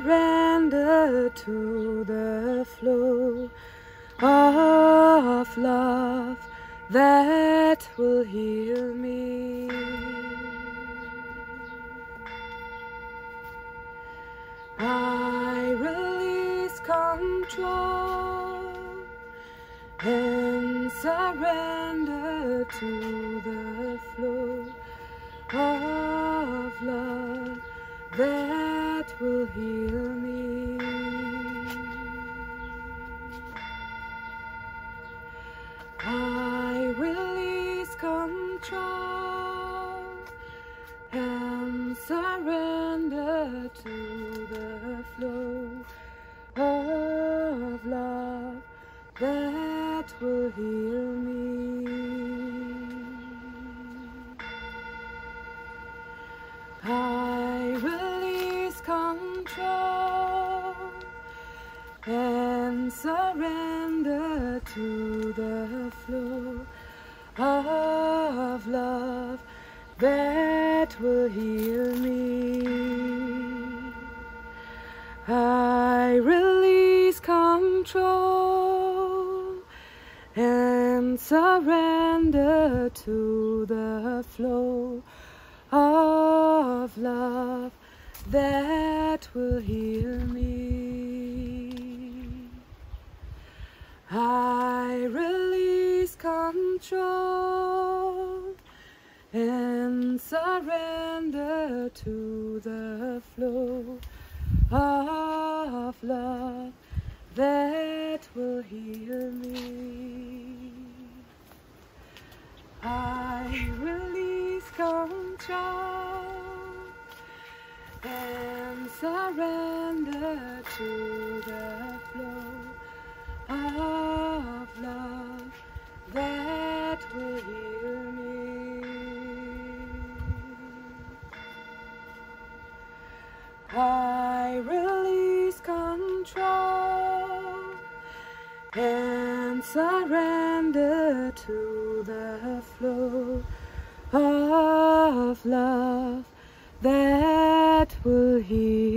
surrender to the flow of love that will heal me. I release control and surrender to the flow of love that will heal me. I release control and surrender to the flow of love that will heal me. Surrender to the flow of love that will heal me. I release control and surrender to the flow of love that will heal me. I release control and surrender to the flow of love that will heal me. I release control and surrender to the flow of love that will heal me. I release control and surrender to the flow of love that will heal